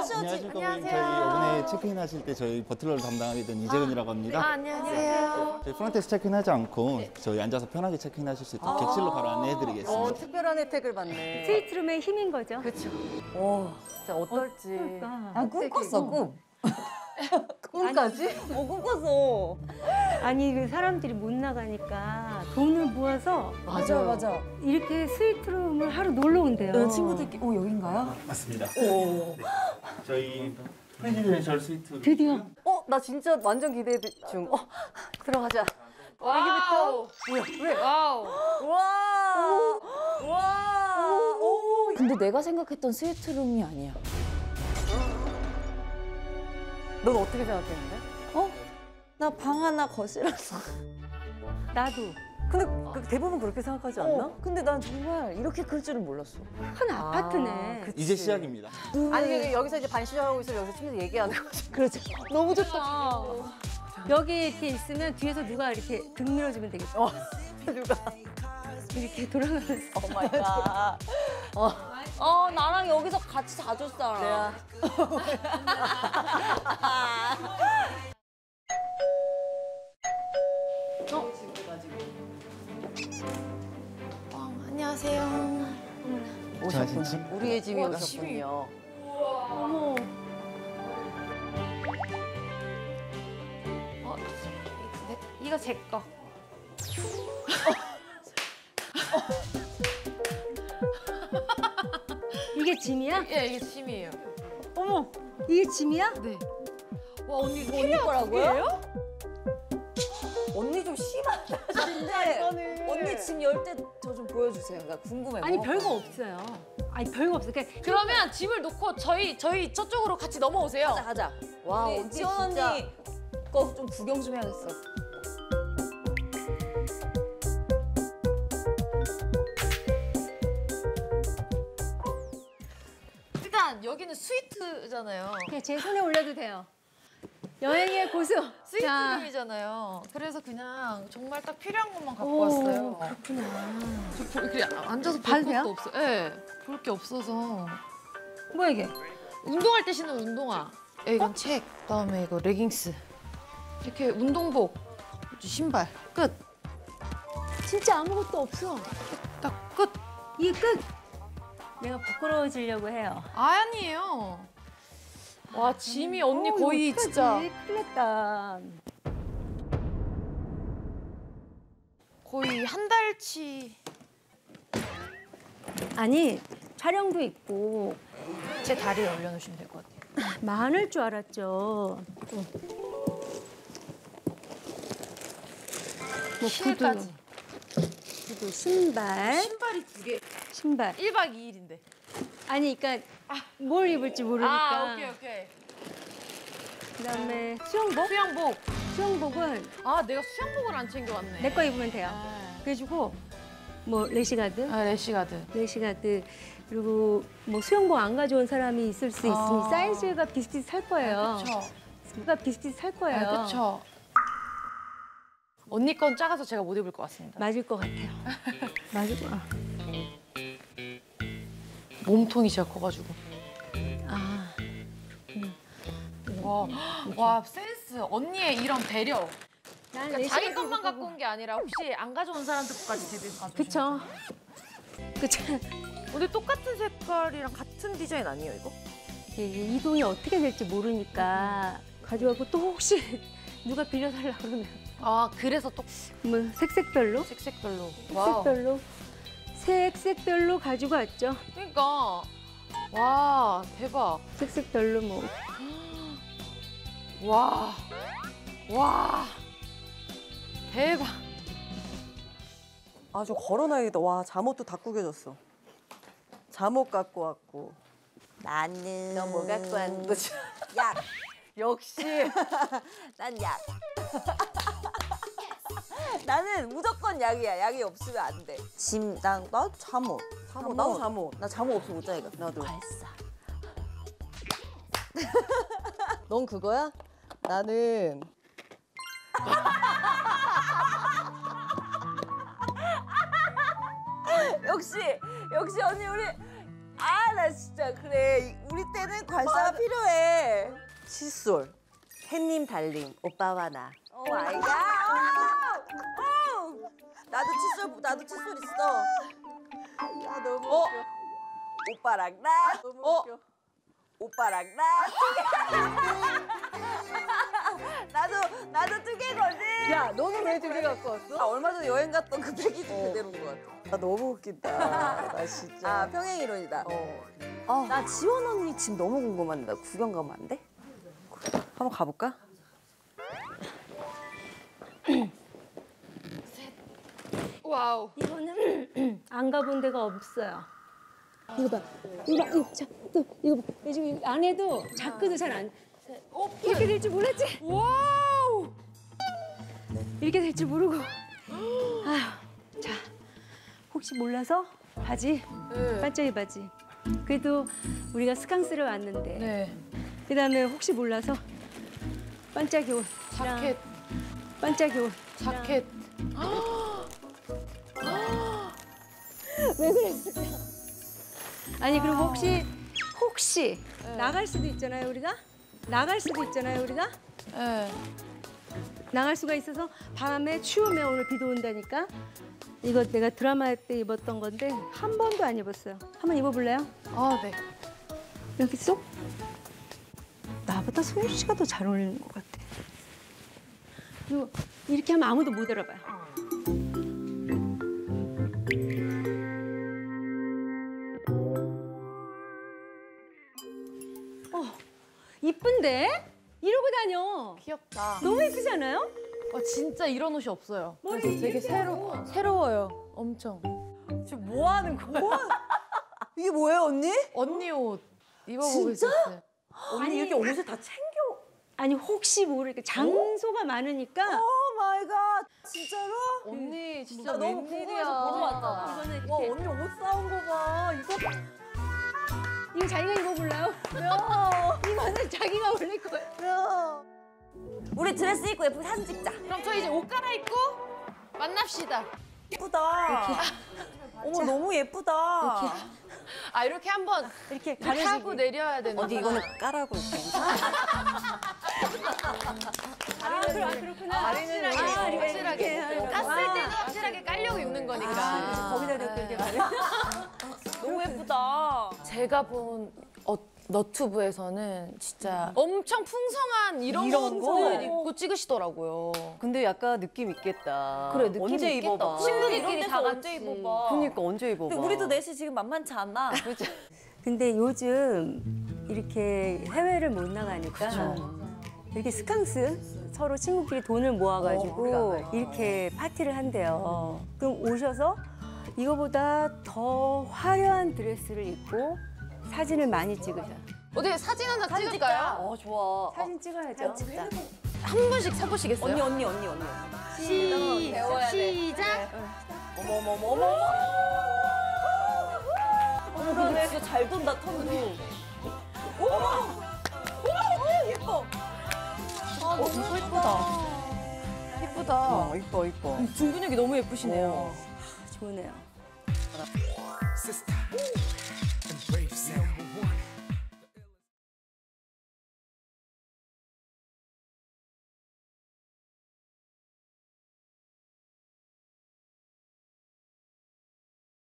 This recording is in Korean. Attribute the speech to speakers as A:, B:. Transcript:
A: 안녕하십니까. 고객님. 저희 이번에 체크인 하실 때 저희 버틀러를 담당하게 된 이재근이라고 합니다.
B: 안녕하세요.
A: 저희 프론트에서 체크인 하지 않고 저희 앉아서 편하게 체크인 하실 수 있도록 객실로 바로 안내해드리겠습니다.
C: 어, 특별한 혜택을 받네.
D: 스위트룸의 힘인 거죠.
C: 그렇죠. 와, 진짜 어떨지.
D: 그러니까.
E: 아, 꿈꿨어, 꿈.
C: 꿈까지?
E: 어, 꿈꿨어.
D: 아니 그 사람들이 못 나가니까 돈을 모아서
E: 맞아, 맞아.
D: 이렇게 스위트룸을 하루 놀러 온대요.
E: 너 친구들끼리, 어, 여긴가요?
A: 맞습니다. 네. 저희 presidential suite.
D: 드디어
C: 어, 나 진짜 완전 기대 중. 어, 들어가자.
B: Wow.
C: 뭐야, 왜?
B: Wow.
C: 와, 와, 오.
E: 근데 내가 생각했던 스위트룸이 아니야.
C: 넌 어떻게 생각했는데?
E: 어? 나 방 하나 거실하나.
D: 나도
C: 근데 그 대부분 그렇게 생각하지 않나?
E: 어, 근데 난 정말 이렇게 클 줄은 몰랐어.
D: 큰 아파트네.
C: 그치.
A: 이제 시작입니다.
C: 아니 근데 여기서 이제 반신욕하고 있으면 여기서 친구들 얘기하는 거지.
E: 그렇지. 너무 좋다.
D: 여기 이렇게 있으면 뒤에서 누가 이렇게 등 밀어주면 되겠다.
C: 어, 누가?
D: 이렇게 돌아가면서.
E: Oh my God. 어. 어, 나랑 여기서 같이 자주 살아.
C: 내가
B: 어, 안녕하세요.
A: 자, 진짜.
C: 우리의 집이 오셨군요.
D: 어머.
B: 어, 네, 이거 제 거.
D: 짐이야?
B: 예, 이게 짐이에요.
D: 어머. 이게 짐이야?
B: 네.
C: 와 언니 이거
E: 언니 거라고요?
C: 언니 좀 심하다.
E: 근데 언니 짐 열 때 저 좀 보여주세요. 나 궁금해.
D: 아니
E: 뭐
D: 별거 없어요. 아니 별거 없어. 그러니까
B: 그러면 짐을 놓고 저희 저희 저쪽으로 같이 넘어오세요.
E: 하자, 하자. 와, 언니 지원
C: 진짜-
E: 언니 거 좀 구경 좀 해야겠어.
B: 일단 여기는 스위트잖아요.
D: 그냥 제 손에 올려도 돼요. 여행의 고수. 자,
B: 스위트룸이잖아요. 그래서 그냥 정말 딱 필요한 것만 갖고
D: 오,
B: 왔어요.
D: 그렇구나.
B: 저 볼- 이렇게 앉아서 볼
D: 돼요?
B: 것도 없어요. 예, 볼게 없어서.
D: 뭐야 이게?
B: 운동할 때 신는 운동화. 예, 이건 책. 그다음에 이거 레깅스. 이렇게 운동복, 신발. 끝.
D: 진짜 아무것도 없어.
B: 딱 끝.
D: 이게 끝. 내가 부끄러워지려고 해요.
B: 아니에요. 와 짐이 언니
D: 어,
B: 거의
D: 어떡하지?
B: 진짜
D: 큰일 났다.
B: 거의 한 달치.
D: 아니 촬영도 있고
B: 제 다리에 올려놓으시면 될 것 같아요.
D: 많을 줄 알았죠. 뭐 구두,
B: 실까지.
D: 구두, 신발,
B: 신발이 두 개.
D: 신발.
B: 1박 2일인데.
D: 아니 그러니까 뭘 입을지 모르니까.
B: 아 오케이 오케이.
D: 그다음에 수영복.
B: 수영복.
D: 수영복은
B: 아 내가 수영복을 안 챙겨왔네.
D: 내 거 입으면 돼요. 그래가지고 뭐 레시가드,
B: 아 레시가드.
D: 레시가드 그리고 뭐 수영복 안 가져온 사람이 있을 수 있으니
B: 아.
D: 사이즈가 비슷비슷할 거예요.
B: 그쵸.
D: 사이즈가 비슷비슷할 거예요.
B: 아, 그쵸. 언니 건 작아서 제가 못 입을 것 같습니다.
D: 맞을 것 같아요. 맞을 것 같아요.
B: 몸통이 진짜 커가지고.
D: 아,
B: 와, 와 센스. 언니의 이런 배려.
D: 난
B: 그러니까 자기 것만 갖고 온 게 아니라 혹시 안 가져온 사람들 것까지 대비 가져.
D: 그쵸. 그쵸.
C: 근데 똑같은 색깔이랑 같은 디자인 아니에요 이거?
D: 이게 이동이 어떻게 될지 모르니까 가져가고 또 혹시 누가 빌려달라 그러면
B: 아 그래서 또
D: 뭐 색색별로
B: 색색별로.
D: 색색별로 색색별로 가지고 왔죠.
B: 그러니까 와 대박.
D: 색색별로 뭐
B: 와. 와. 대박.
C: 아주 걸어놔야겠다. 와 잠옷도 다 구겨졌어. 잠옷 갖고 왔고.
E: 나는.
C: 너 뭐 갖고 왔고?
E: 약.
C: 역시
E: 난 약. 나는 무조건 약이야. 약이 없으면 안 돼. 짐, 난, 나 잠옷.
C: 잠옷 나도 잠옷.
E: 나 잠옷 없으면 못 자니까.
C: 나도.
E: 발사.
C: 넌 그거야? 나는
E: 역시, 역시 언니 우리. 아, 나 진짜 그래. 우리 때는 관
C: 발사가 필요해. 칫솔. 햇님 달님 오빠와 나. Oh my God. 오! 나도 칫솔 나도 칫솔 있어. 야 너무 웃겨. 오빠랑 나. 너무 웃겨. 오빠랑 나. 나도 나도 두 개거든. 야 너는 왜 두 개 갖고 왔어? 아 얼마 전에 여행 갔던 그 패키지 그대로인 것 같아. 아 너무 웃긴다. 나 진짜. 아 평행 이론이다. 어. 나 지원 언니 집 너무 궁금한데 나 구경 가면 안 돼? 한번 가볼까?
B: Wow.
D: 이거는 안 가본 데가 없어요. 이거 봐. 이거 봐. 이거 자, 또 이거 봐. 요즘 이거 안 해도 자크도 잘 안. 이렇게 될 줄 몰랐지?
B: Wow.
D: 이렇게 될 줄 모르고. 아휴. 자, 혹시 몰라서 바지,
B: 네.
D: 반짝이 바지. 그래도 우리가 스캉스를 왔는데.
B: 네.
D: 그다음에 혹시 몰라서 반짝이 옷.
B: 자켓.
D: 반짝이 옷.
B: 자켓.
D: 왜 그랬을까? 아니 그리고 혹시 혹시 나갈 수도 있잖아요 우리가 나갈 수도 있잖아요 우리가
B: 네.
D: 나갈 수가 있어서 밤에 추우면 오늘 비도 온다니까 이거 내가 드라마 때 입었던 건데 한 번도 안 입었어요 한번 입어볼래요?
B: 아 네.
D: 여기 쏙 나보다 소유 씨가 더 잘 어울리는 것 같아 이거 이렇게 하면 아무도 못 알아봐요 어 이쁜데 이러고 다녀
B: 귀엽다.
D: 너무 예쁘지 않아요?
B: 와 진짜 이런 옷이 없어요.
D: 머리
B: 그래서 되게
D: 이렇게
B: 새로 새로워요. 엄청.
C: 지금 뭐 하는 거야? 이게 뭐예요 언니?
B: 언니 옷 입어보고
C: 진짜?
B: 있었어요.
C: 언니 이렇게 옷을 다 챙겨.
D: 아니 혹시 모르게 장소가 많으니까
C: oh my God. 진짜로?
B: 언니 진짜
C: 나 너무. 궁금해서 보러 왔잖아.
D: 이거는
C: 와 언니 옷 사온 거 봐. 이거
D: 이거 자기가 입어볼래요?
C: 야.
D: 이거는 자기가 올릴 거예요.
C: 야. 우리 드레스 입고 예쁘게 사진 찍자.
B: 그럼 저희 이제 옷 갈아입고 만납시다.
C: 예쁘다. 어머 너무 예쁘다.
B: 아 이렇게 한번
D: 이렇게
B: 이렇게 하고
D: 가려지기.
B: 내려야 되는.
C: 어디 이거는 까라고 이렇게.
D: 아, 그렇, 아, 그렇구나.
B: 여기
D: 아, 이렇게,
B: 확실하게
D: 이렇게.
B: 깠을 때도 확실하게 깔려고 입는 거니까.
C: 아,
D: 거기다 이렇게 이렇게 가려.
C: 너무 예쁘다.
B: 제가 본 어, 너튜브에서는 진짜 엄청 풍성한 이런,
C: 이런 거?
B: 입고 찍으시더라고요.
F: 근데 약간 느낌 있겠다.
E: 그래, 느낌
F: 언제
E: 있겠다.
F: 입어봐.
E: 친구들끼리 다 같이.
C: 언제 입어봐.
F: 그러니까 언제 입어봐.
E: 근데 우리도 넷이 지금 만만치 않나?
D: 근데 요즘 이렇게 해외를 못 나가니까 이렇게 스캉스 서로 친구끼리 돈을 모아가지고 이렇게 파티를 한대요. 그럼 오셔서 이거보다 더 화려한 드레스를 입고 사진을 많이 찍으셔.
B: 어떻게 사진 하나 찍을까요?
F: 어 좋아.
D: 사진 찍어야죠.
B: 한 분씩 서보시겠어요?
C: 언니 언니 언니 언니.
D: 시, 시작.
C: 어머 어머 어머 어머. 어머 그러네. 진짜 잘 돈다 턴도. 어머 어머 예뻐.
B: 아, 너무 예쁘다. 예쁘다.
F: 어 이뻐 이뻐.
B: 중 근육이 너무 예쁘시네요.
D: 좋네요.
G: Sister